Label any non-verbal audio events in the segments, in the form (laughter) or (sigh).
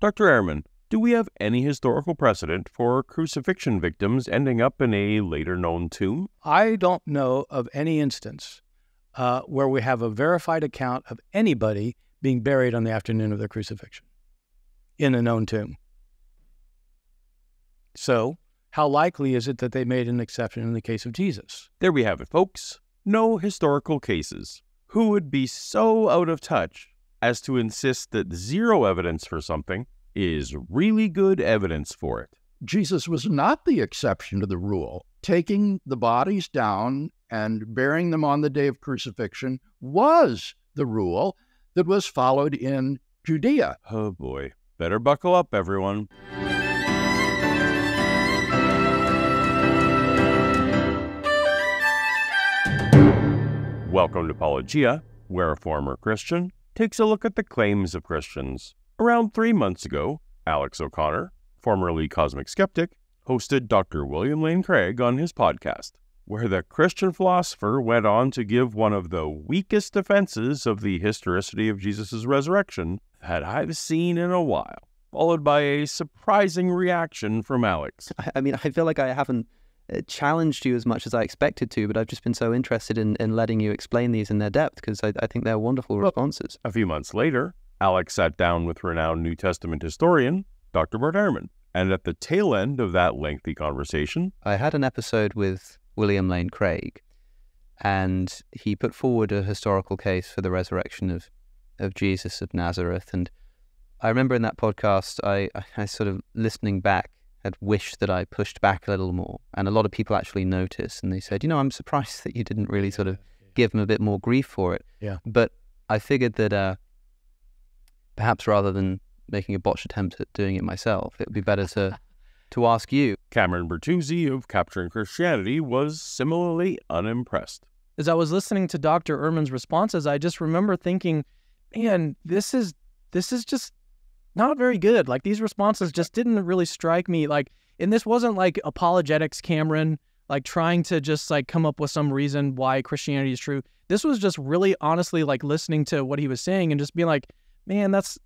Dr. Ehrman, do we have any historical precedent for crucifixion victims ending up in a later known tomb? I don't know of any instance uh, where we have a verified account of anybody being buried on the afternoon of their crucifixion in a known tomb. So, how likely is it that they made an exception in the case of Jesus? There we have it, folks. No historical cases. Who would be so out of touch as to insist that zero evidence for something is really good evidence for it? Jesus was not the exception to the rule. Taking the bodies down and burying them on the day of crucifixion was the rule that was followed in Judea. Oh boy. Better buckle up, everyone. Welcome to Paulogia, where a former Christian takes a look at the claims of Christians. Around three months ago, Alex O'Connor, formerly Cosmic Skeptic, hosted Dr. William Lane Craig on his podcast, where the Christian philosopher went on to give one of the weakest defenses of the historicity of Jesus' resurrection that I've seen in a while, followed by a surprising reaction from Alex. I mean, I feel like I haven't Uh, challenged you as much as I expected to, but I've just been so interested in, in letting you explain these in their depth because I, I think they're wonderful responses. A few months later, Alex sat down with renowned New Testament historian Dr. Bart Ehrman, and at the tail end of that lengthy conversation, I had an episode with William Lane Craig, and he put forward a historical case for the resurrection of, of Jesus of Nazareth. And I remember in that podcast, I, I sort of listening back had wished that I pushed back a little more. And a lot of people actually noticed and they said, you know, I'm surprised that you didn't really sort of give them a bit more grief for it. Yeah. But I figured that uh, perhaps rather than making a botched attempt at doing it myself, it would be better to (laughs) to ask you. Cameron Bertuzzi of Capturing Christianity was similarly unimpressed. As I was listening to Dr. Ehrman's responses, I just remember thinking, man, this is this is just not very good. Like these responses just didn't really strike me. Like, and this wasn't like apologetics, Cameron, like trying to just like come up with some reason why Christianity is true. This was just really honestly like listening to what he was saying and just being like, man, that's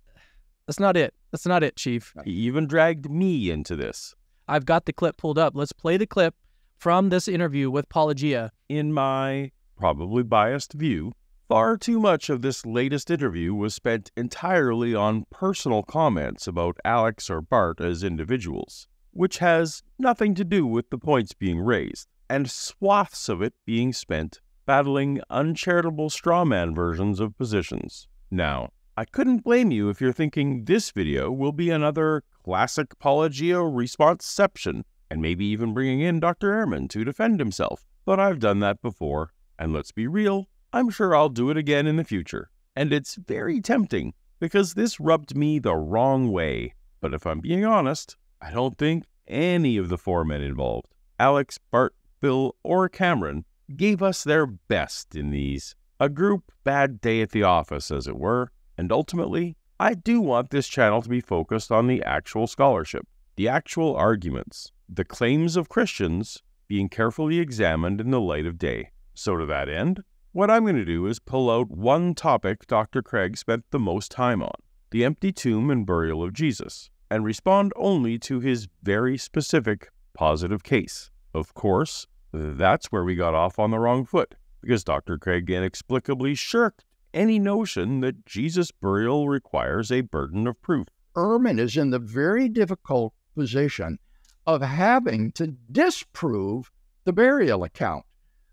that's not it. That's not it, Chief. He even dragged me into this. I've got the clip pulled up. Let's play the clip from this interview with Paulogia. In my probably biased view, far too much of this latest interview was spent entirely on personal comments about Alex or Bart as individuals, which has nothing to do with the points being raised, and swaths of it being spent battling uncharitable strawman versions of positions. Now, I couldn't blame you if you're thinking this video will be another classic Paulogia responseception, and maybe even bringing in Dr. Ehrman to defend himself. But I've done that before, and let's be real, I'm sure I'll do it again in the future. And it's very tempting, because this rubbed me the wrong way. But if I'm being honest, I don't think any of the four men involved, Alex, Bart, Bill, or Cameron, gave us their best in these. A group bad day at the office, as it were, and ultimately, I do want this channel to be focused on the actual scholarship, the actual arguments, the claims of Christians being carefully examined in the light of day. So, to that end, what I'm going to do is pull out one topic Dr. Craig spent the most time on the empty tomb and burial of Jesus, and respond only to his very specific positive case. Of course, that's where we got off on the wrong foot, because Dr. Craig inexplicably shirked any notion that Jesus' burial requires a burden of proof. Ehrman is in the very difficult position of having to disprove the burial account.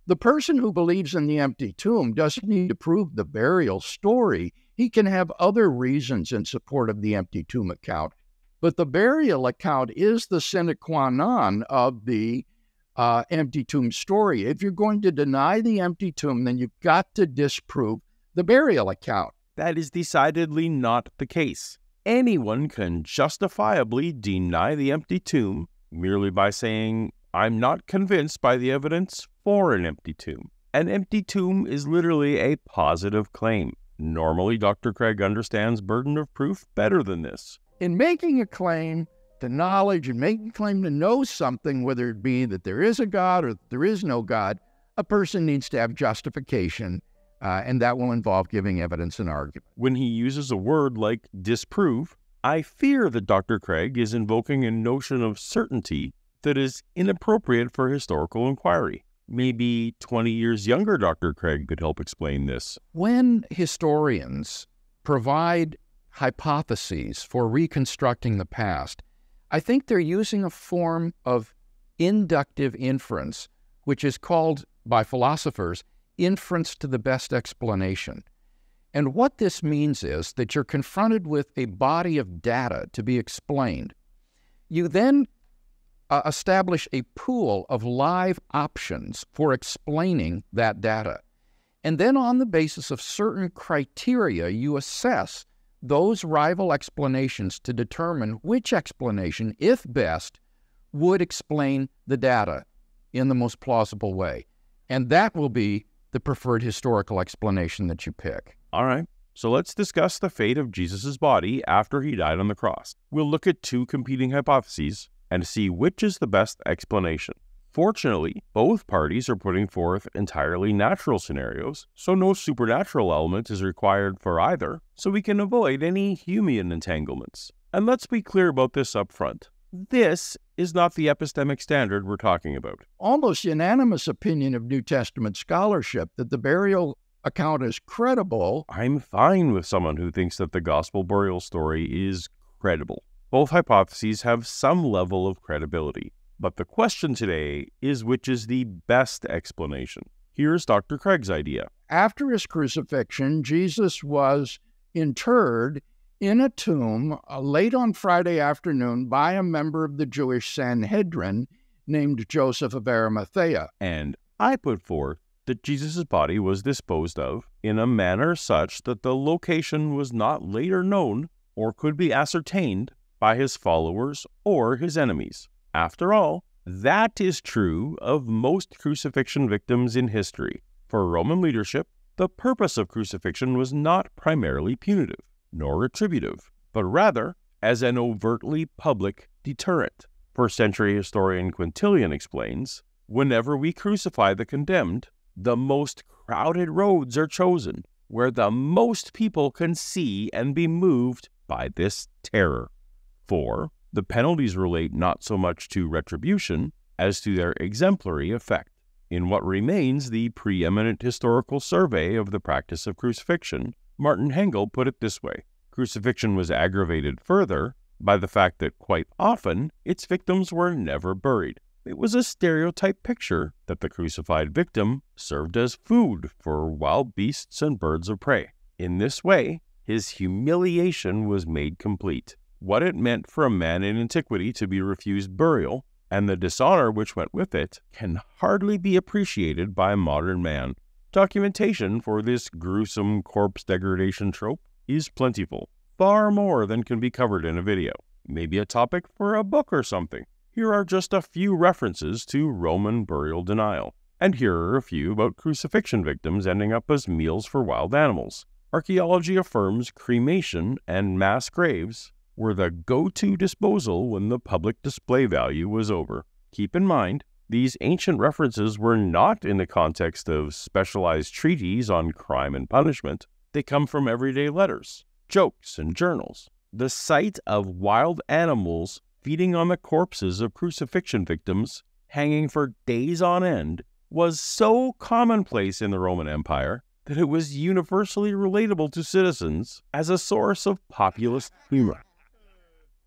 The person who believes in the empty tomb doesn't need to prove the burial story. He can have other reasons in support of the empty tomb account. But the burial account is the sine qua non of the uh, empty tomb story. If you're going to deny the empty tomb, then you've got to disprove the burial account. That is decidedly not the case. Anyone can justifiably deny the empty tomb merely by saying, I'm not convinced by the evidence for an empty tomb. An empty tomb is literally a positive claim. Normally, Dr. Craig understands burden of proof better than this. In making a claim to knowledge and making a claim to know something, whether it be that there is a God or there is no God, a person needs to have justification uh, and that will involve giving evidence and argument. When he uses a word like disprove, I fear that Dr. Craig is invoking a notion of certainty that is inappropriate for historical inquiry. Maybe 20 years younger Dr. Craig could help explain this. When historians provide hypotheses for reconstructing the past, I think they're using a form of inductive inference, which is called by philosophers inference to the best explanation. And what this means is that you're confronted with a body of data to be explained. You then uh, establish a pool of live options for explaining that data. And then, on the basis of certain criteria, you assess those rival explanations to determine which explanation, if best, would explain the data in the most plausible way. And that will be the preferred historical explanation that you pick. All right. So let's discuss the fate of Jesus' body after he died on the cross. We'll look at two competing hypotheses and see which is the best explanation. Fortunately, both parties are putting forth entirely natural scenarios, so no supernatural element is required for either, so we can avoid any Humean entanglements. And let's be clear about this up front. This is not the epistemic standard we're talking about. Almost unanimous opinion of New Testament scholarship that the burial account is credible. I'm fine with someone who thinks that the gospel burial story is credible. Both hypotheses have some level of credibility. But the question today is which is the best explanation? Here's Dr. Craig's idea. After his crucifixion, Jesus was interred in a tomb uh, late on Friday afternoon by a member of the Jewish Sanhedrin named Joseph of Arimathea. And I put forth that Jesus' body was disposed of in a manner such that the location was not later known or could be ascertained by his followers or his enemies. After all, that is true of most crucifixion victims in history. For Roman leadership, the purpose of crucifixion was not primarily punitive nor retributive, but rather as an overtly public deterrent. First century historian Quintilian explains whenever we crucify the condemned, the most crowded roads are chosen where the most people can see and be moved by this terror. For the penalties relate not so much to retribution as to their exemplary effect. In what remains the preeminent historical survey of the practice of crucifixion, Martin Hengel put it this way Crucifixion was aggravated further by the fact that quite often its victims were never buried. It was a stereotype picture that the crucified victim served as food for wild beasts and birds of prey. In this way, his humiliation was made complete what it meant for a man in antiquity to be refused burial, and the dishonor which went with it, can hardly be appreciated by a modern man. Documentation for this gruesome corpse degradation trope is plentiful, far more than can be covered in a video. Maybe a topic for a book or something. Here are just a few references to Roman burial denial. And here are a few about crucifixion victims ending up as meals for wild animals. Archaeology affirms cremation and mass graves were the go to disposal when the public display value was over. Keep in mind, these ancient references were not in the context of specialized treaties on crime and punishment. They come from everyday letters, jokes, and journals. The sight of wild animals feeding on the corpses of crucifixion victims, hanging for days on end, was so commonplace in the Roman Empire that it was universally relatable to citizens as a source of populist humor.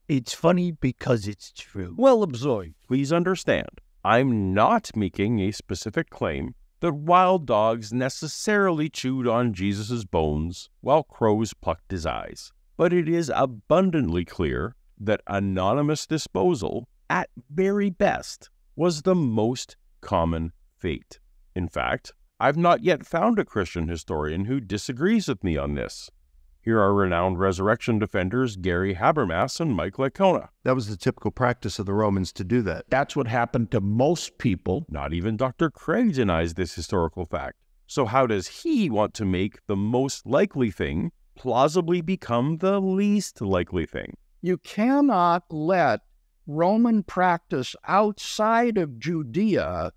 It's funny because it's true. Well observed. Please understand, I'm not making a specific claim that wild dogs necessarily chewed on Jesus' bones while crows plucked his eyes. But it is abundantly clear that anonymous disposal, at very best, was the most common fate. In fact, I've not yet found a Christian historian who disagrees with me on this. Here are renowned resurrection defenders Gary Habermas and Mike Licona. That was the typical practice of the Romans to do that. That's what happened to most people. Not even Dr. Craig denies this historical fact. So, how does he want to make the most likely thing plausibly become the least likely thing? You cannot let Roman practice outside of Judea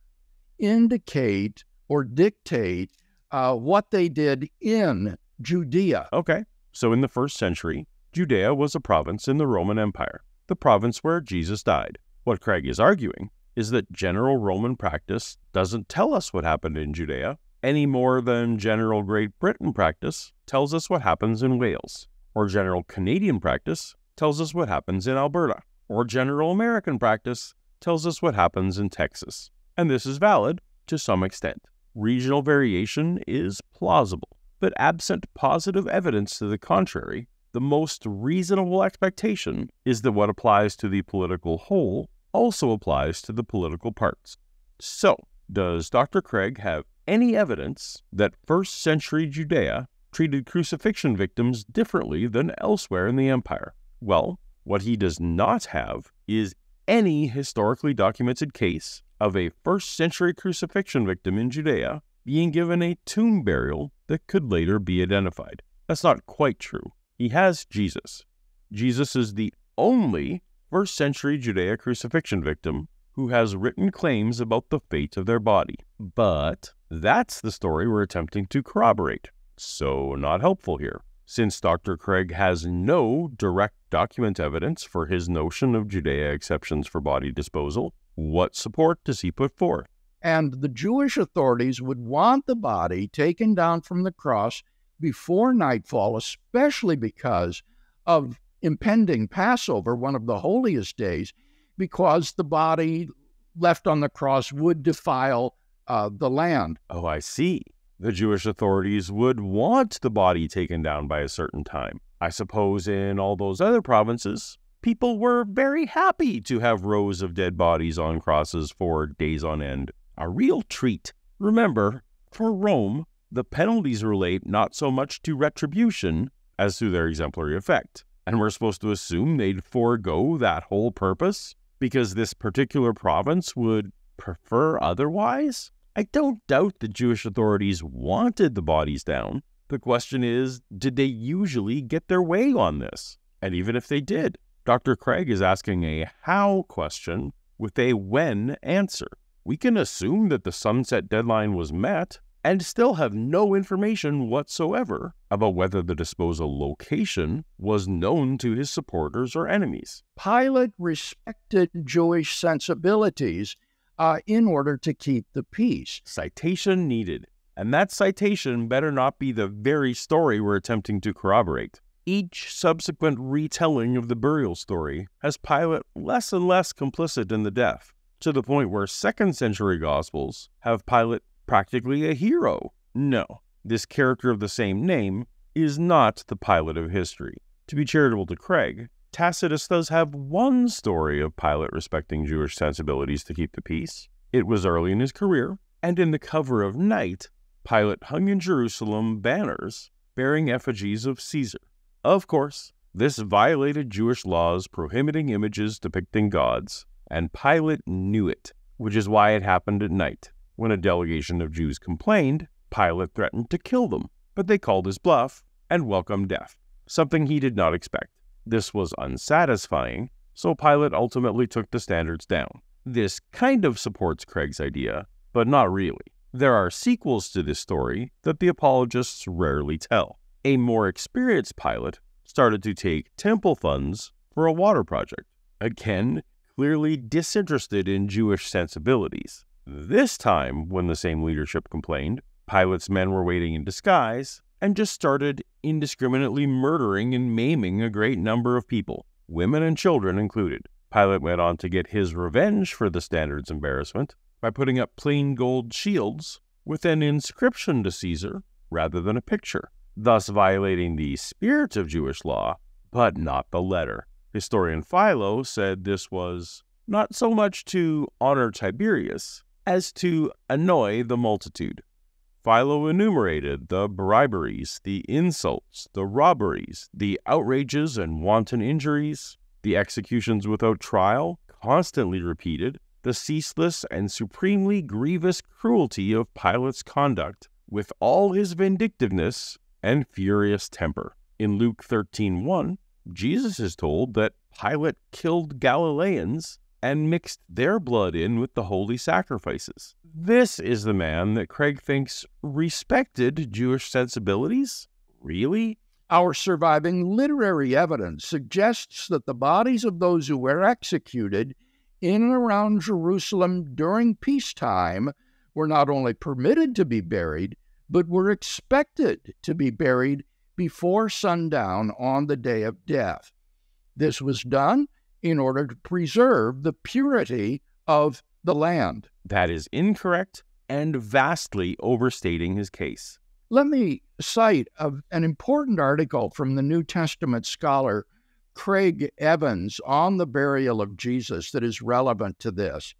indicate or dictate uh, what they did in Judea. Okay. So, in the first century, Judea was a province in the Roman Empire, the province where Jesus died. What Craig is arguing is that general Roman practice doesn't tell us what happened in Judea any more than general Great Britain practice tells us what happens in Wales, or general Canadian practice tells us what happens in Alberta, or general American practice tells us what happens in Texas. And this is valid to some extent. Regional variation is plausible, but absent positive evidence to the contrary, the most reasonable expectation is that what applies to the political whole also applies to the political parts. So, does Dr. Craig have any evidence that first century Judea treated crucifixion victims differently than elsewhere in the empire? Well, what he does not have is any historically documented case of a first century crucifixion victim in Judea being given a tomb burial that could later be identified. That's not quite true. He has Jesus. Jesus is the only first century Judea crucifixion victim who has written claims about the fate of their body. But that's the story we're attempting to corroborate. So, not helpful here. Since Dr. Craig has no direct document evidence for his notion of Judea exceptions for body disposal, what support does he put forth? And the Jewish authorities would want the body taken down from the cross before nightfall, especially because of impending Passover, one of the holiest days, because the body left on the cross would defile uh, the land. Oh, I see. The Jewish authorities would want the body taken down by a certain time. I suppose in all those other provinces, people were very happy to have rows of dead bodies on crosses for days on end. A real treat. Remember, for Rome, the penalties relate not so much to retribution as to their exemplary effect. And we're supposed to assume they'd forego that whole purpose because this particular province would prefer otherwise? I don't doubt the Jewish authorities wanted the bodies down. The question is, did they usually get their way on this? And even if they did, Dr. Craig is asking a how question with a when answer. We can assume that the sunset deadline was met and still have no information whatsoever about whether the disposal location was known to his supporters or enemies. Pilate respected Jewish sensibilities uh, in order to keep the peace. Citation needed. And that citation better not be the very story we're attempting to corroborate. Each subsequent retelling of the burial story has Pilate less and less complicit in the death, to the point where second century Gospels have Pilate practically a hero. No, this character of the same name is not the Pilate of history. To be charitable to Craig, Tacitus does have one story of Pilate respecting Jewish sensibilities to keep the peace. It was early in his career, and in the cover of night, Pilate hung in Jerusalem banners bearing effigies of Caesar. Of course, this violated Jewish laws prohibiting images depicting gods, and Pilate knew it, which is why it happened at night. When a delegation of Jews complained, Pilate threatened to kill them, but they called his bluff and welcomed death, something he did not expect. This was unsatisfying, so Pilate ultimately took the standards down. This kind of supports Craig's idea, but not really. There are sequels to this story that the apologists rarely tell. A more experienced Pilate started to take temple funds for a water project. Again, clearly disinterested in Jewish sensibilities. This time, when the same leadership complained, Pilate's men were waiting in disguise and just started indiscriminately murdering and maiming a great number of people, women and children included. Pilate went on to get his revenge for the standard's embarrassment by putting up plain gold shields with an inscription to Caesar rather than a picture, thus violating the spirit of Jewish law, but not the letter. Historian Philo said this was not so much to honor Tiberius as to annoy the multitude. Philo enumerated the briberies, the insults, the robberies, the outrages and wanton injuries, the executions without trial, constantly repeated, the ceaseless and supremely grievous cruelty of Pilate's conduct, with all his vindictiveness and furious temper. In Luke 13:1, Jesus is told that Pilate killed Galileans and mixed their blood in with the holy sacrifices. This is the man that Craig thinks respected Jewish sensibilities? Really? Our surviving literary evidence suggests that the bodies of those who were executed in and around Jerusalem during peacetime were not only permitted to be buried, but were expected to be buried before sundown on the day of death. This was done in order to preserve the purity of the land. That is incorrect and vastly overstating his case. Let me cite a, an important article from the New Testament scholar Craig Evans on the burial of Jesus that is relevant to this.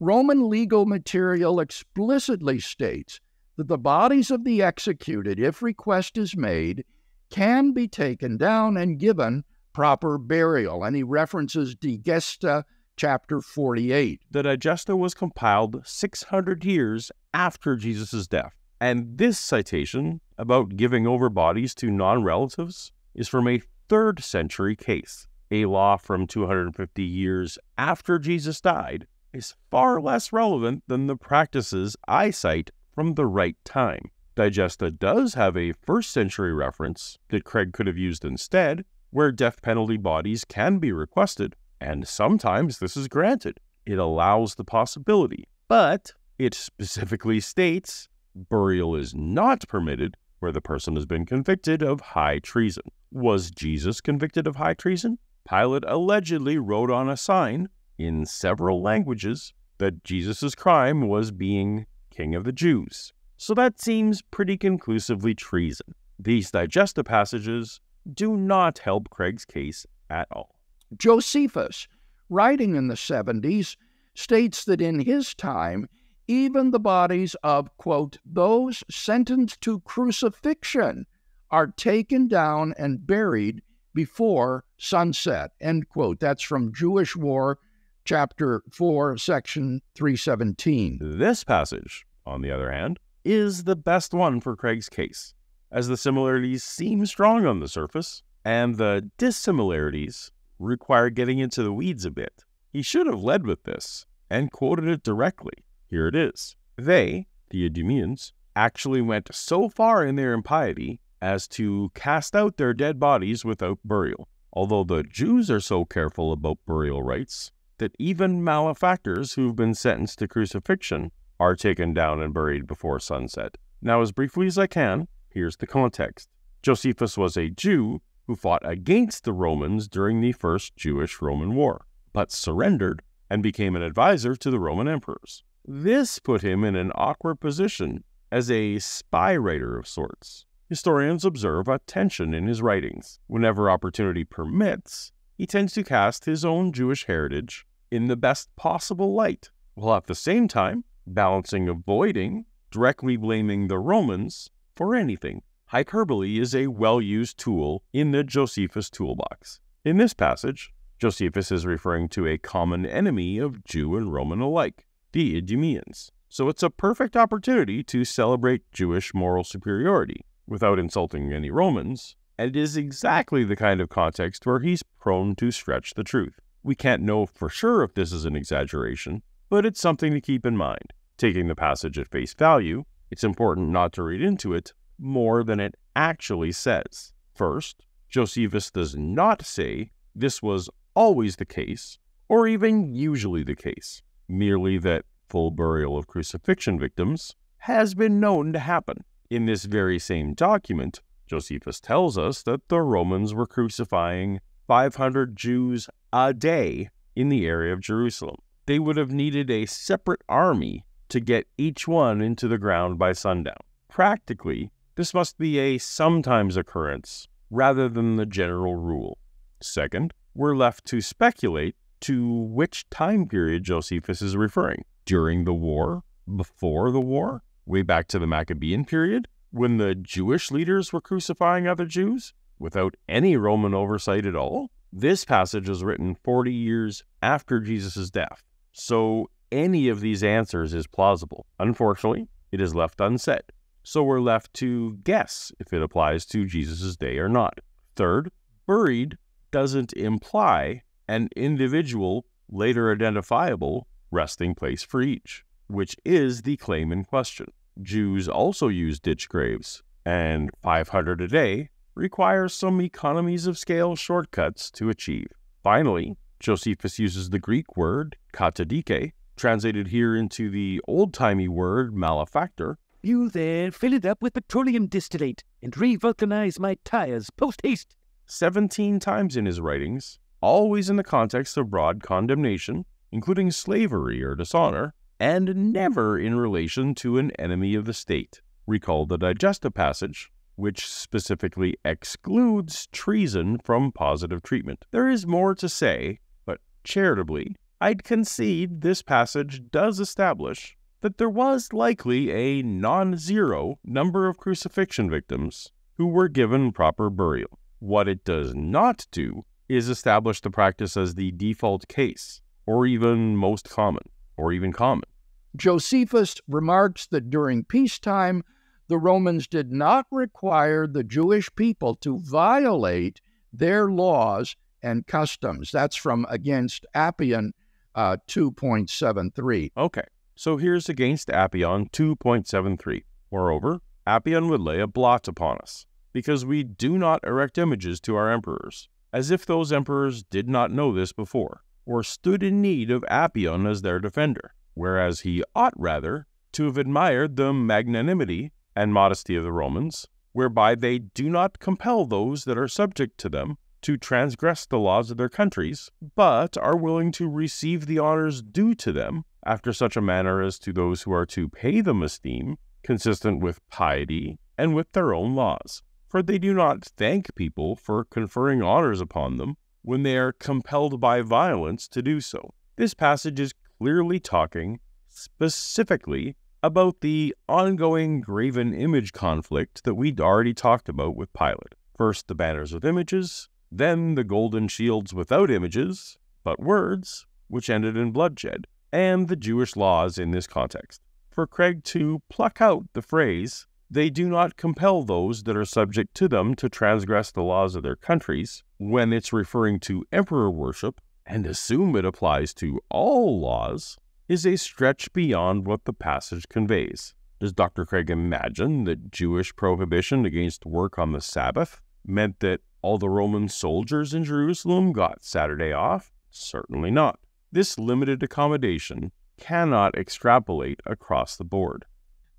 Roman legal material explicitly states that the bodies of the executed, if request is made, can be taken down and given proper burial. And he references Digesta chapter 48. The Digesta was compiled 600 years after Jesus' death. And this citation about giving over bodies to non relatives is from a third century case. A law from 250 years after Jesus died is far less relevant than the practices I cite from the right time. Digesta does have a first century reference that Craig could have used instead, where death penalty bodies can be requested, and sometimes this is granted. It allows the possibility, but it specifically states burial is not permitted where the person has been convicted of high treason. Was Jesus convicted of high treason? Pilate allegedly wrote on a sign in several languages that Jesus' crime was being king of the Jews. So that seems pretty conclusively treason. These digesta passages do not help Craig's case at all. Josephus, writing in the 70s, states that in his time, even the bodies of, quote, those sentenced to crucifixion are taken down and buried before sunset, end quote. That's from Jewish War, chapter 4, section 317. This passage, on the other hand, is the best one for Craig's case, as the similarities seem strong on the surface, and the dissimilarities require getting into the weeds a bit. He should have led with this and quoted it directly. Here it is. They, the Idumeans, actually went so far in their impiety as to cast out their dead bodies without burial, although the Jews are so careful about burial rites that even malefactors who've been sentenced to crucifixion are taken down and buried before sunset. Now, as briefly as I can, here's the context. Josephus was a Jew who fought against the Romans during the First Jewish Roman War, but surrendered and became an advisor to the Roman emperors. This put him in an awkward position as a spy writer of sorts. Historians observe a tension in his writings. Whenever opportunity permits, he tends to cast his own Jewish heritage in the best possible light, while at the same time balancing avoiding directly blaming the Romans for anything. Hyperbole is a well used tool in the Josephus toolbox. In this passage, Josephus is referring to a common enemy of Jew and Roman alike, the Idumeans. So it's a perfect opportunity to celebrate Jewish moral superiority without insulting any Romans, and it is exactly the kind of context where he's prone to stretch the truth. We can't know for sure if this is an exaggeration, but it's something to keep in mind. Taking the passage at face value, it's important not to read into it more than it actually says. First, Josephus does not say this was always the case, or even usually the case, merely that full burial of crucifixion victims has been known to happen. In this very same document, Josephus tells us that the Romans were crucifying 500 Jews a day in the area of Jerusalem they would have needed a separate army to get each one into the ground by sundown. Practically, this must be a sometimes occurrence rather than the general rule. Second, we're left to speculate to which time period Josephus is referring. During the war? Before the war? Way back to the Maccabean period? When the Jewish leaders were crucifying other Jews? Without any Roman oversight at all? This passage was written 40 years after Jesus' death. So any of these answers is plausible. Unfortunately, it is left unsaid. So we're left to guess if it applies to Jesus' day or not. Third, buried doesn't imply an individual, later identifiable, resting place for each, which is the claim in question. Jews also use ditch graves, and 500 a day requires some economies of scale shortcuts to achieve. Finally, Josephus uses the Greek word katadike, translated here into the old timey word malefactor. You there, fill it up with petroleum distillate and revulcanize my tires post haste. 17 times in his writings, always in the context of broad condemnation, including slavery or dishonor, and never in relation to an enemy of the state. Recall the Digesta passage, which specifically excludes treason from positive treatment. There is more to say, but charitably, I'd concede this passage does establish that there was likely a non zero number of crucifixion victims who were given proper burial. What it does not do is establish the practice as the default case, or even most common, or even common. Josephus remarks that during peacetime, the Romans did not require the Jewish people to violate their laws and customs. That's from Against Apion uh, 2.73. Okay, so here's Against Apion 2.73. Moreover, Apion would lay a blot upon us, because we do not erect images to our emperors, as if those emperors did not know this before, or stood in need of Apion as their defender, whereas he ought rather to have admired the magnanimity and modesty of the Romans, whereby they do not compel those that are subject to them to transgress the laws of their countries, but are willing to receive the honors due to them after such a manner as to those who are to pay them esteem, consistent with piety and with their own laws. For they do not thank people for conferring honors upon them when they are compelled by violence to do so. This passage is clearly talking specifically about the ongoing graven image conflict that we'd already talked about with Pilate. First, the banners with images, then the golden shields without images, but words, which ended in bloodshed, and the Jewish laws in this context. For Craig to pluck out the phrase, they do not compel those that are subject to them to transgress the laws of their countries, when it's referring to emperor worship, and assume it applies to all laws, is a stretch beyond what the passage conveys. Does Dr. Craig imagine that Jewish prohibition against work on the Sabbath meant that all the Roman soldiers in Jerusalem got Saturday off? Certainly not. This limited accommodation cannot extrapolate across the board.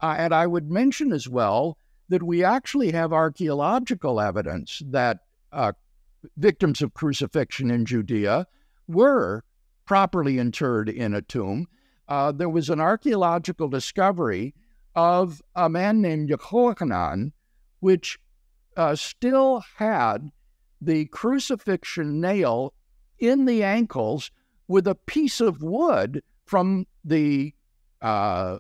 Uh, and I would mention as well that we actually have archaeological evidence that uh, victims of crucifixion in Judea were properly interred in a tomb. Uh, there was an archaeological discovery of a man named Jehohanan, which uh, still had the crucifixion nail in the ankles with a piece of wood from the uh,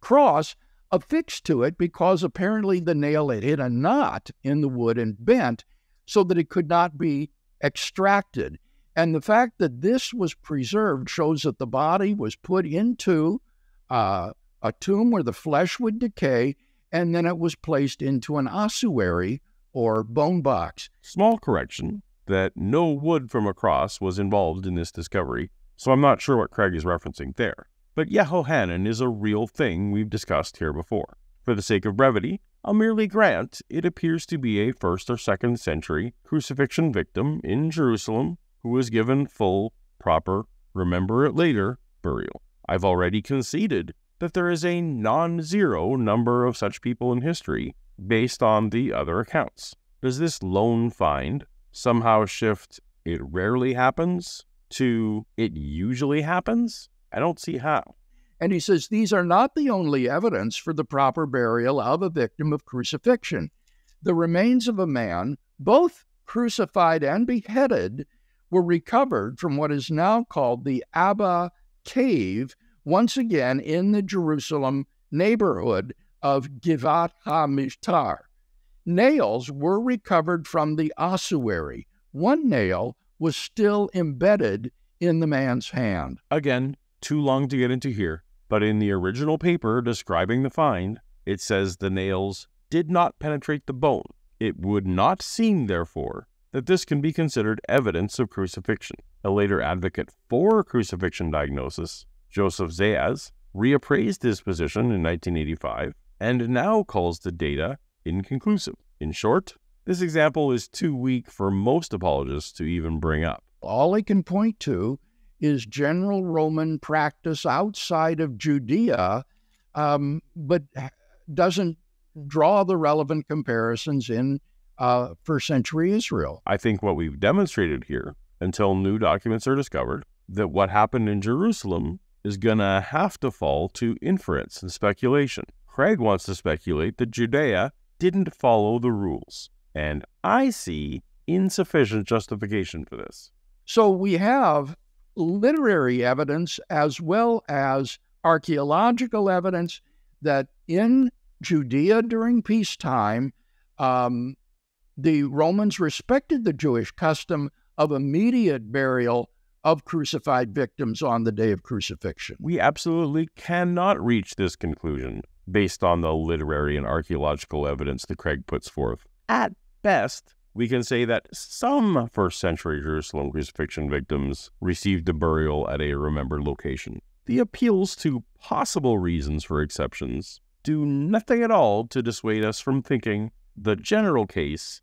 cross affixed to it because apparently the nail had hit a knot in the wood and bent so that it could not be extracted. And the fact that this was preserved shows that the body was put into uh, a tomb where the flesh would decay, and then it was placed into an ossuary or bone box. Small correction that no wood from a cross was involved in this discovery, so I'm not sure what Craig is referencing there. But Yehohanan is a real thing we've discussed here before. For the sake of brevity, I'll merely grant it appears to be a first or second century crucifixion victim in Jerusalem who was given full, proper, remember it later burial. I've already conceded that there is a non zero number of such people in history based on the other accounts. Does this lone find somehow shift it rarely happens to it usually happens? I don't see how. And he says these are not the only evidence for the proper burial of a victim of crucifixion. The remains of a man, both crucified and beheaded, were recovered from what is now called the Abba Cave, once again in the Jerusalem neighborhood of Givat HaMishtar. Nails were recovered from the ossuary. One nail was still embedded in the man's hand. Again, too long to get into here, but in the original paper describing the find, it says the nails did not penetrate the bone. It would not seem, therefore, that this can be considered evidence of crucifixion. A later advocate for crucifixion diagnosis, Joseph Zias, reappraised his position in 1985 and now calls the data inconclusive. In short, This example is too weak for most apologists to even bring up. All he can point to is general Roman practice outside of Judea, um, but doesn't draw the relevant comparisons in uh, first century Israel. I think what we've demonstrated here, until new documents are discovered, that what happened in Jerusalem is going to have to fall to inference and speculation. Craig wants to speculate that Judea didn't follow the rules, and I see insufficient justification for this. So we have literary evidence as well as archaeological evidence that in Judea during peacetime, um, the Romans respected the Jewish custom of immediate burial of crucified victims on the day of crucifixion. We absolutely cannot reach this conclusion based on the literary and archaeological evidence that Craig puts forth. At best, we can say that some first century Jerusalem crucifixion victims received a burial at a remembered location. The appeals to possible reasons for exceptions do nothing at all to dissuade us from thinking the general case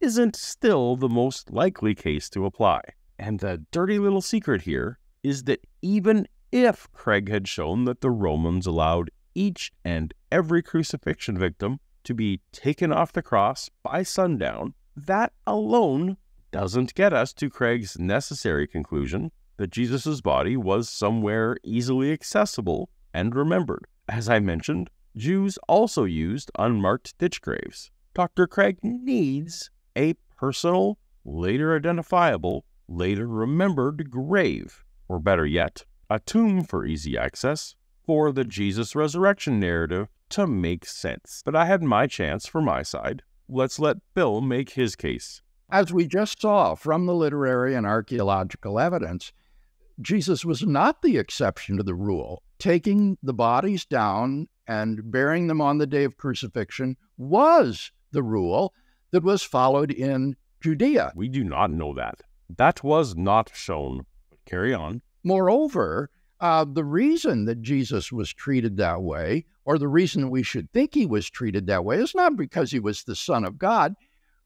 isn't still the most likely case to apply. And the dirty little secret here is that even if Craig had shown that the Romans allowed each and every crucifixion victim to be taken off the cross by sundown, that alone doesn't get us to Craig's necessary conclusion that Jesus' body was somewhere easily accessible and remembered. As I mentioned, Jews also used unmarked ditch graves. Dr. Craig needs a personal, later identifiable, later remembered grave, or better yet, a tomb for easy access for the Jesus resurrection narrative to make sense. But I had my chance for my side. Let's let Bill make his case. As we just saw from the literary and archaeological evidence, Jesus was not the exception to the rule. Taking the bodies down and burying them on the day of crucifixion was the rule that was followed in Judea. We do not know that. That was not shown. Carry on. Moreover, uh, the reason that Jesus was treated that way, or the reason we should think he was treated that way, is not because he was the Son of God.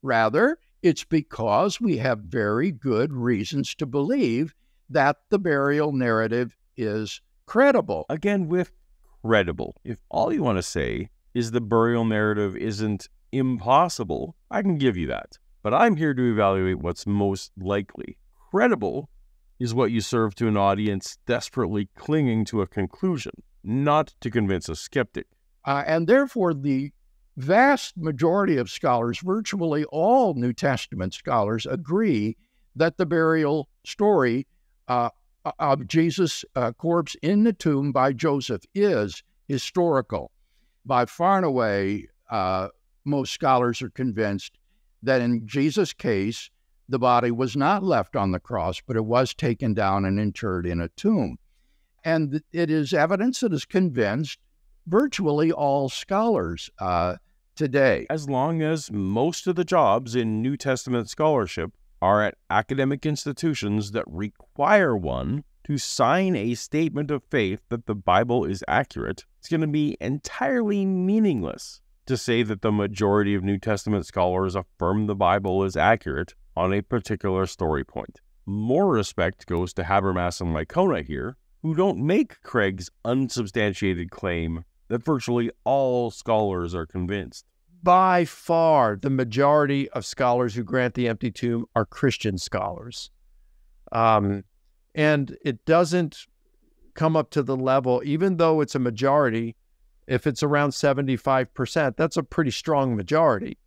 Rather, it's because we have very good reasons to believe that the burial narrative is credible. Again, with credible. If all you want to say is the burial narrative isn't impossible, I can give you that. But I'm here to evaluate what's most likely. Credible is what you serve to an audience desperately clinging to a conclusion, not to convince a skeptic. Uh, and therefore, the vast majority of scholars, virtually all New Testament scholars, agree that the burial story uh, of Jesus' uh, corpse in the tomb by Joseph is historical. By far and away, uh, most scholars are convinced that in Jesus' case, the body was not left on the cross, but it was taken down and interred in a tomb. And it is evidence that has convinced virtually all scholars uh, today. As long as most of the jobs in New Testament scholarship are at academic institutions that require one to sign a statement of faith that the Bible is accurate, it's going to be entirely meaningless to say that the majority of New Testament scholars affirm the Bible is accurate on a particular story point. More respect goes to Habermas and Licona here, who don't make Craig's unsubstantiated claim that virtually all scholars are convinced by far the majority of scholars who grant the empty tomb are Christian scholars. Um, and it doesn't come up to the level, even though it's a majority, if it's around 75%, that's a pretty strong majority.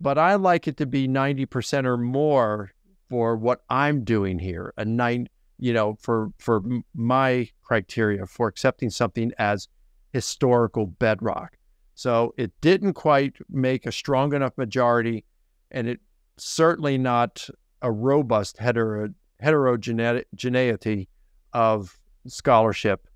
But I like it to be 90% or more for what I'm doing here, a nine, you know, for for my criteria for accepting something as historical bedrock. So it didn't quite make a strong enough majority, and it certainly not a robust hetero, heterogeneity of scholarship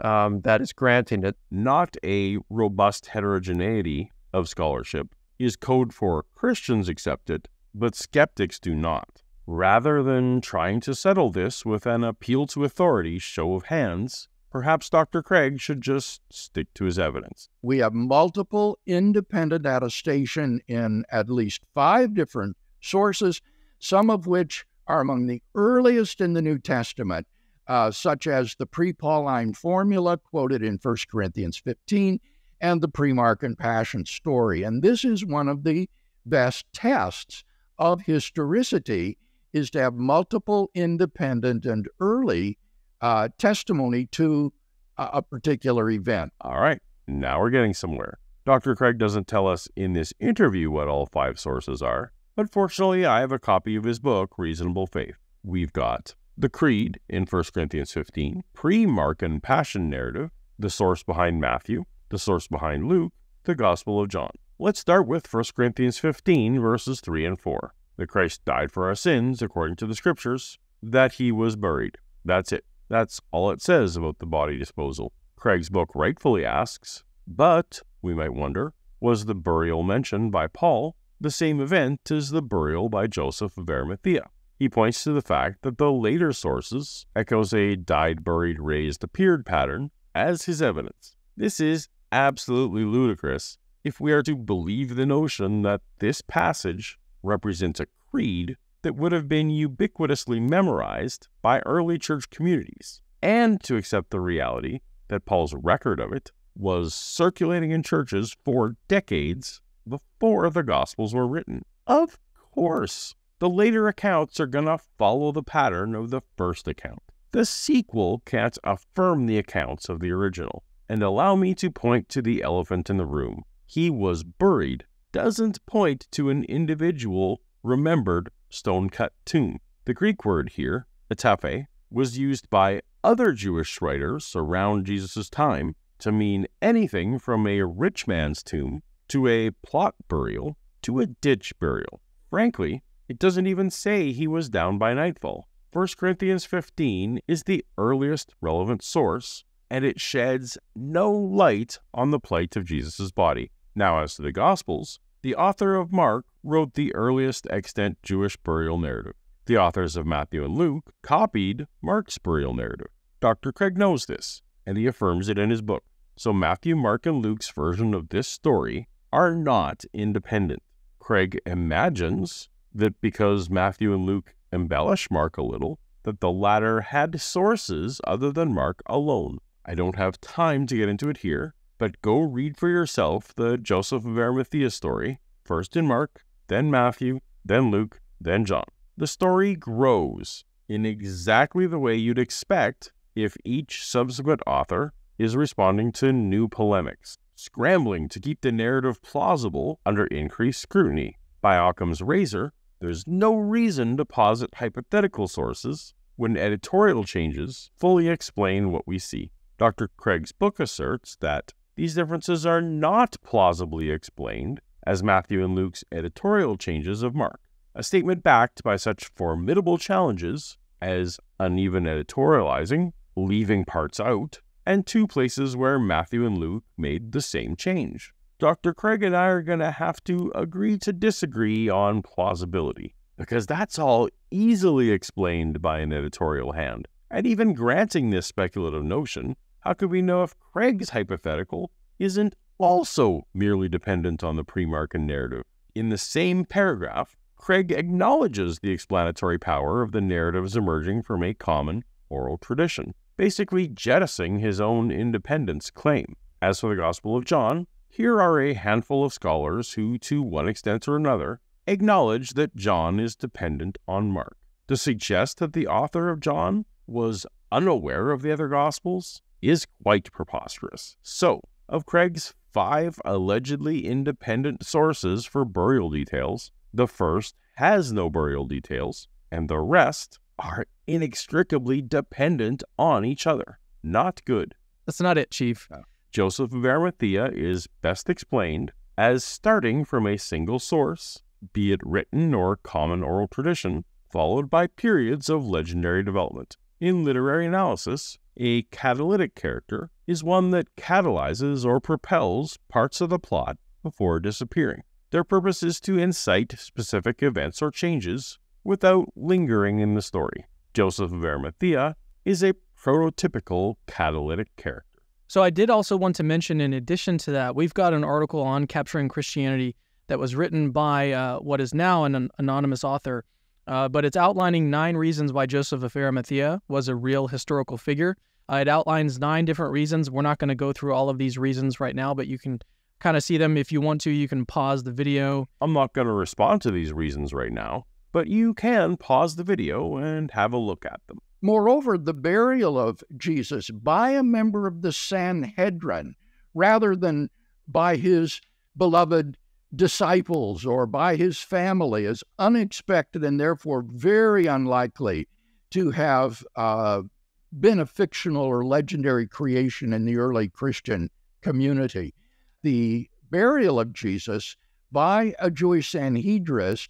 um, that is granting it. Not a robust heterogeneity of scholarship is code for Christians accept it, but skeptics do not. Rather than trying to settle this with an appeal to authority show of hands, perhaps Dr. Craig should just stick to his evidence. We have multiple independent attestation in at least five different sources, some of which are among the earliest in the New Testament, uh, such as the pre Pauline formula quoted in 1 Corinthians 15 and the pre-Markan Passion story. And this is one of the best tests of historicity is to have multiple independent and early uh, testimony to a, a particular event. All right, now we're getting somewhere. Dr. Craig doesn't tell us in this interview what all five sources are, but fortunately, I have a copy of his book, Reasonable Faith. We've got the Creed in 1 Corinthians 15, pre Markan Passion narrative, the source behind Matthew, the source behind Luke, the Gospel of John. Let's start with 1 Corinthians 15, verses 3 and 4. That Christ died for our sins, according to the Scriptures, that he was buried. That's it. That's all it says about the body disposal. Craig's book rightfully asks, but, we might wonder, was the burial mentioned by Paul the same event as the burial by Joseph of Arimathea? He points to the fact that the later sources echoes a died, buried, raised, appeared pattern as his evidence. This is absolutely ludicrous if we are to believe the notion that this passage represents a creed that would have been ubiquitously memorized by early church communities, and to accept the reality that Paul's record of it was circulating in churches for decades before the Gospels were written. Of course, the later accounts are going to follow the pattern of the first account. The sequel can't affirm the accounts of the original. And allow me to point to the elephant in the room. He was buried doesn't point to an individual remembered stone cut tomb. The Greek word here, etaphe, was used by other Jewish writers around Jesus' time to mean anything from a rich man's tomb to a plot burial to a ditch burial. Frankly, it doesn't even say he was down by nightfall. 1 Corinthians 15 is the earliest relevant source, and it sheds no light on the plight of Jesus' body. Now, as to the Gospels, the author of Mark wrote the earliest extant Jewish burial narrative. The authors of Matthew and Luke copied Mark's burial narrative. Dr. Craig knows this, and he affirms it in his book. So Matthew, Mark, and Luke's version of this story are not independent. Craig imagines that because Matthew and Luke embellish Mark a little, that the latter had sources other than Mark alone. I don't have time to get into it here, but go read for yourself the Joseph of Arimathea story, first in Mark, then Matthew, then Luke, then John. The story grows in exactly the way you'd expect if each subsequent author is responding to new polemics, scrambling to keep the narrative plausible under increased scrutiny. By Occam's razor, there's no reason to posit hypothetical sources when editorial changes fully explain what we see. Dr. Craig's book asserts that these differences are not plausibly explained as Matthew and Luke's editorial changes of Mark, a statement backed by such formidable challenges as uneven editorializing, leaving parts out, and two places where Matthew and Luke made the same change. Dr. Craig and I are going to have to agree to disagree on plausibility, because that's all easily explained by an editorial hand. And even granting this speculative notion, how could we know if Craig's hypothetical isn't also merely dependent on the pre Markan narrative? In the same paragraph, Craig acknowledges the explanatory power of the narratives emerging from a common oral tradition, basically jettisoning his own independence claim. As for the Gospel of John, here are a handful of scholars who, to one extent or another, acknowledge that John is dependent on Mark. To suggest that the author of John was unaware of the other Gospels is quite preposterous. So, of Craig's five allegedly independent sources for burial details, the first has no burial details, and the rest are inextricably dependent on each other. Not good. That's not it, Chief. Uh, Joseph of Arimathea is best explained as starting from a single source, be it written or common oral tradition, followed by periods of legendary development. In literary analysis, a catalytic character is one that catalyzes or propels parts of the plot before disappearing. Their purpose is to incite specific events or changes without lingering in the story. Joseph of Arimathea is a prototypical catalytic character. So I did also want to mention, in addition to that, we've got an article on capturing Christianity that was written by uh, what is now an anonymous author, uh, but it's outlining nine reasons why Joseph of Arimathea was a real historical figure. Uh, it outlines nine different reasons. We're not going to go through all of these reasons right now, but you can kind of see them if you want to. You can pause the video. I'm not going to respond to these reasons right now, but you can pause the video and have a look at them. Moreover, the burial of Jesus by a member of the Sanhedrin rather than by his beloved disciples or by his family is unexpected and therefore very unlikely to have uh, been a fictional or legendary creation in the early Christian community. The burial of Jesus by a Jewish Sanhedrist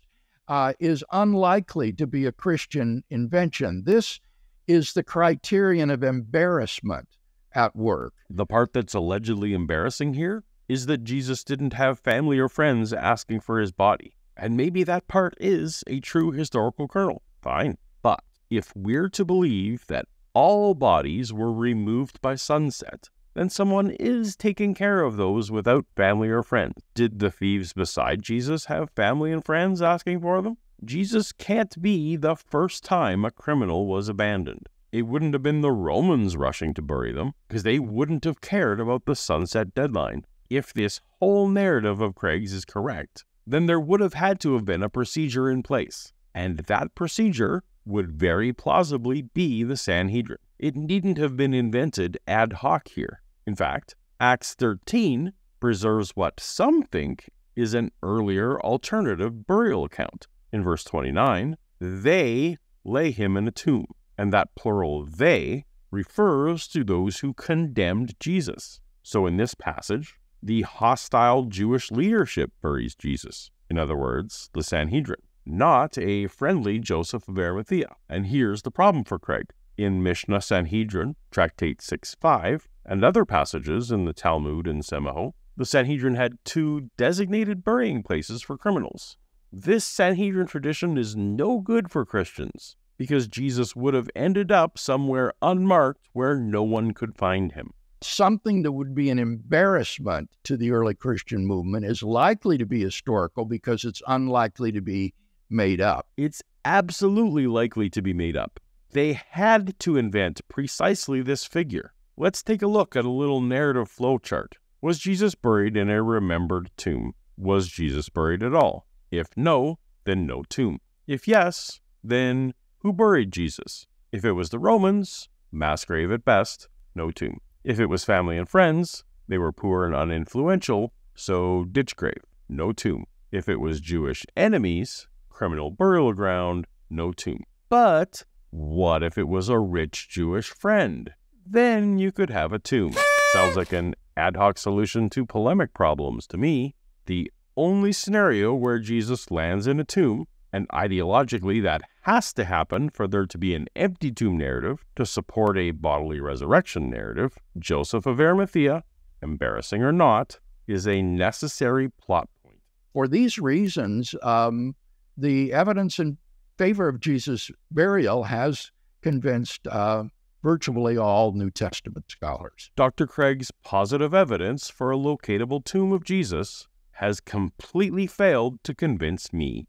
uh, is unlikely to be a Christian invention. This is the criterion of embarrassment at work. The part that's allegedly embarrassing here is that Jesus didn't have family or friends asking for his body. And maybe that part is a true historical kernel. Fine. But if we're to believe that all bodies were removed by sunset, then someone is taking care of those without family or friends. Did the thieves beside Jesus have family and friends asking for them? Jesus can't be the first time a criminal was abandoned. It wouldn't have been the Romans rushing to bury them, because they wouldn't have cared about the sunset deadline. If this whole narrative of Craig's is correct, then there would have had to have been a procedure in place. And that procedure would very plausibly be the Sanhedrin. It needn't have been invented ad hoc here. In fact, Acts 13 preserves what some think is an earlier alternative burial account. In verse 29, they lay him in a tomb, and that plural they refers to those who condemned Jesus. So in this passage, the hostile Jewish leadership buries Jesus. In other words, the Sanhedrin not a friendly Joseph of Arimathea. And here's the problem for Craig. In Mishnah Sanhedrin, Tractate 6.5, and other passages in the Talmud and Semahot, the Sanhedrin had two designated burying places for criminals. This Sanhedrin tradition is no good for Christians because Jesus would have ended up somewhere unmarked where no one could find him. Something that would be an embarrassment to the early Christian movement is likely to be historical because it's unlikely to be made up. It's absolutely likely to be made up. They had to invent precisely this figure. Let's take a look at a little narrative flowchart. Was Jesus buried in a remembered tomb? Was Jesus buried at all? If no, then no tomb. If yes, then who buried Jesus? If it was the Romans, mass grave at best, no tomb. If it was family and friends, they were poor and uninfluential, so ditch grave, no tomb. If it was Jewish enemies, criminal burial ground, no tomb. But what if it was a rich Jewish friend? Then you could have a tomb. Sounds like an ad hoc solution to polemic problems to me. The only scenario where Jesus lands in a tomb, and ideologically that has to happen for there to be an empty tomb narrative to support a bodily resurrection narrative, Joseph of Arimathea, embarrassing or not, is a necessary plot point. For these reasons, um, the evidence in favor of Jesus' burial has convinced uh, virtually all New Testament scholars. Dr. Craig's positive evidence for a locatable tomb of Jesus has completely failed to convince me.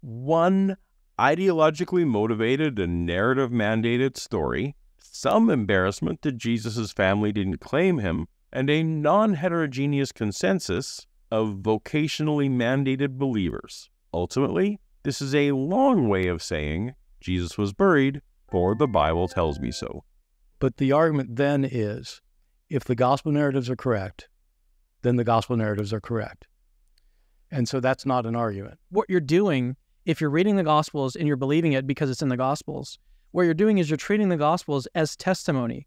One ideologically motivated and narrative mandated story, some embarrassment that Jesus' family didn't claim him, and a non heterogeneous consensus of vocationally mandated believers. Ultimately, this is a long way of saying Jesus was buried, for the Bible tells me so. But the argument then is if the gospel narratives are correct, then the gospel narratives are correct. And so that's not an argument. What you're doing, if you're reading the gospels and you're believing it because it's in the gospels, what you're doing is you're treating the gospels as testimony.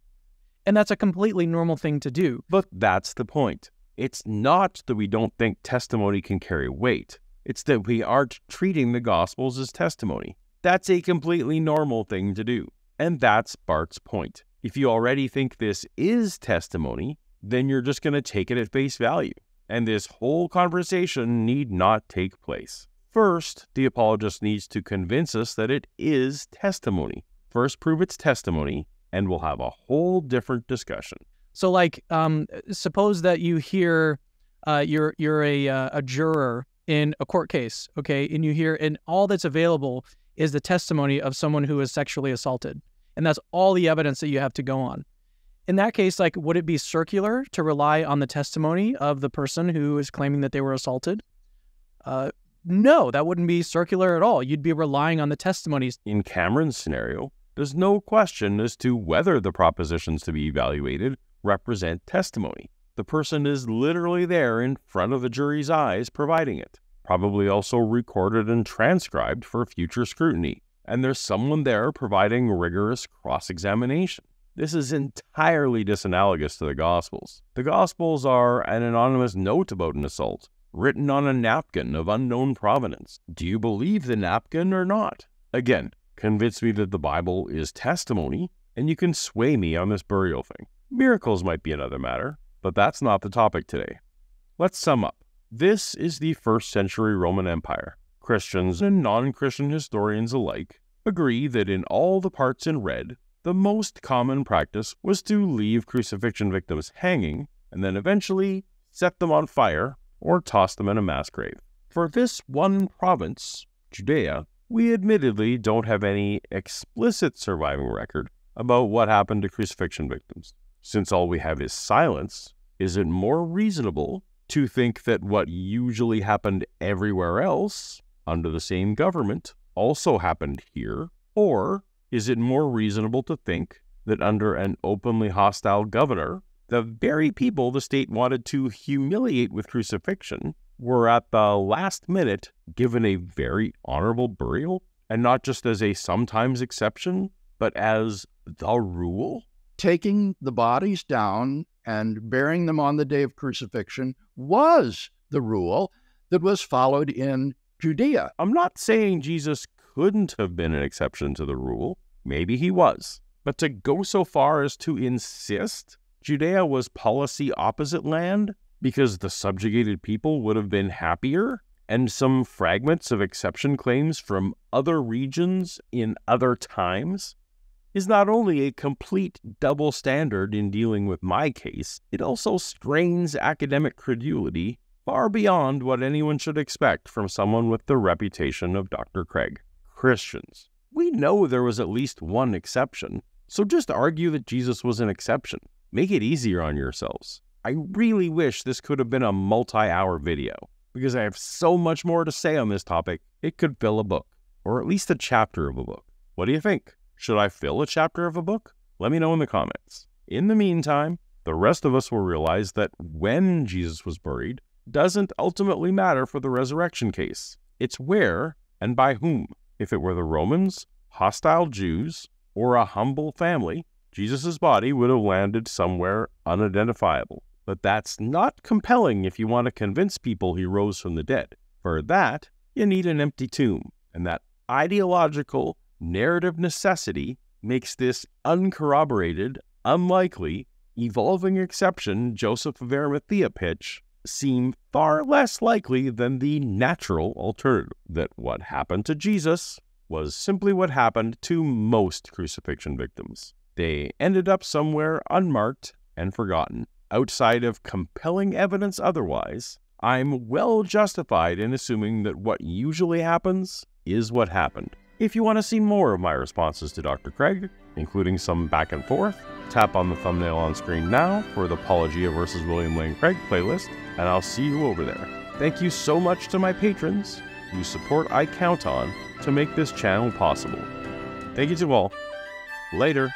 And that's a completely normal thing to do. But that's the point. It's not that we don't think testimony can carry weight. It's that we aren't treating the Gospels as testimony. That's a completely normal thing to do. And that's Bart's point. If you already think this is testimony, then you're just going to take it at face value. And this whole conversation need not take place. First, the apologist needs to convince us that it is testimony. First, prove it's testimony, and we'll have a whole different discussion. So, like, um, suppose that you hear uh, you're you're a uh, a juror in a court case, okay, and you hear, and all that's available is the testimony of someone who was sexually assaulted, and that's all the evidence that you have to go on. In that case, like, would it be circular to rely on the testimony of the person who is claiming that they were assaulted? Uh, no, that wouldn't be circular at all. You'd be relying on the testimonies. In Cameron's scenario, there's no question as to whether the propositions to be evaluated represent testimony. The person is literally there in front of the jury's eyes providing it, probably also recorded and transcribed for future scrutiny. And there's someone there providing rigorous cross examination. This is entirely disanalogous to the Gospels. The Gospels are an anonymous note about an assault, written on a napkin of unknown provenance. Do you believe the napkin or not? Again, convince me that the Bible is testimony, and you can sway me on this burial thing. Miracles might be another matter, but that's not the topic today. Let's sum up. This is the first century Roman Empire. Christians and non Christian historians alike agree that in all the parts in red, the most common practice was to leave crucifixion victims hanging and then eventually set them on fire or toss them in a mass grave. For this one province, Judea, we admittedly don't have any explicit surviving record about what happened to crucifixion victims. Since all we have is silence, is it more reasonable to think that what usually happened everywhere else under the same government also happened here? Or is it more reasonable to think that under an openly hostile governor, the very people the state wanted to humiliate with crucifixion were at the last minute given a very honorable burial, and not just as a sometimes exception, but as the rule? Taking the bodies down and burying them on the day of crucifixion was the rule that was followed in Judea. I'm not saying Jesus couldn't have been an exception to the rule. Maybe he was. But to go so far as to insist Judea was policy opposite land because the subjugated people would have been happier, and some fragments of exception claims from other regions in other times is not only a complete double standard in dealing with my case, it also strains academic credulity far beyond what anyone should expect from someone with the reputation of Dr. Craig. Christians. We know there was at least one exception, so just argue that Jesus was an exception. Make it easier on yourselves. I really wish this could have been a multi hour video, because I have so much more to say on this topic, it could fill a book, or at least a chapter of a book. What do you think? Should I fill a chapter of a book? Let me know in the comments. In the meantime, the rest of us will realize that when Jesus was buried doesn't ultimately matter for the resurrection case. It's where and by whom. If it were the Romans, hostile Jews, or a humble family, Jesus' body would have landed somewhere unidentifiable. But that's not compelling if you want to convince people he rose from the dead. For that, you need an empty tomb. And that ideological, narrative necessity makes this uncorroborated, unlikely, evolving exception Joseph of Arimathea pitch seem far less likely than the natural alternative that what happened to Jesus was simply what happened to most crucifixion victims. They ended up somewhere unmarked and forgotten. Outside of compelling evidence otherwise, I'm well justified in assuming that what usually happens is what happened. If you want to see more of my responses to Dr. Craig, including some back and forth, tap on the thumbnail on screen now for the Paulogia vs. William Lane Craig playlist, and I'll see you over there. Thank you so much to my patrons, whose support I count on to make this channel possible. Thank you to all. Later.